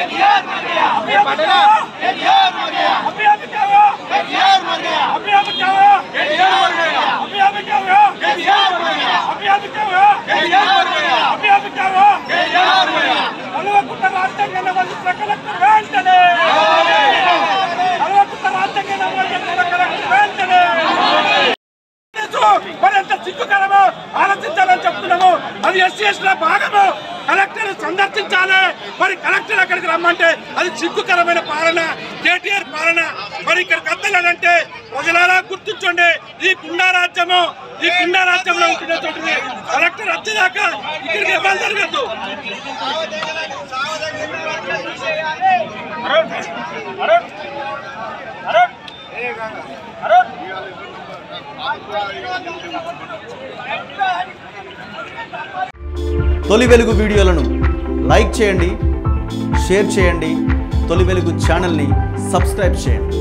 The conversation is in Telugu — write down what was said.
एडीआर मर गया अभी बटना एडीआर मर गया अभी अभी क्या हुआ एडीआर मर गया अभी अभी क्या हुआ एडीआर मर गया अभी अभी क्या हुआ एडीआर मर गया अभी अभी क्या हुआ एडीआर मर गया अभी अभी क्या हुआ एडीआर मर गया अलवा कुट्टा रास्ते के नवाज़ प्रकल्प మరి ఎంత సిగ్గుకరమో ఆలోచించాలని చెప్తున్నాము అది ఎస్సీ ఎస్టీల భాగము. కలెక్టర్ సందర్శించాలి. మరి కలెక్టర్ అక్కడికి రమ్మంటే అది సిగ్గుకరమైన పాలన కేటీఆర్ పాలన. మరి ఇక్కడ వద్దలేదంటే ప్రజలారా గుర్తించండి. ఈ కుండారాజ్యము ఈ కుండారాజ్యంలో రాజ్యంలో ఉంటున్న కలెక్టర్ వచ్చేదాకా ఇక్కడికి ఇవ్వాలి జరగద్దు. అరుణ్ అరుణ్ అరుణ్ అరుణ్. తొలి వెలుగు వీడియోలను లైక్ చేయండి షేర్ చేయండి తొలి వెలుగు ఛానల్ని సబ్స్క్రైబ్ చేయండి.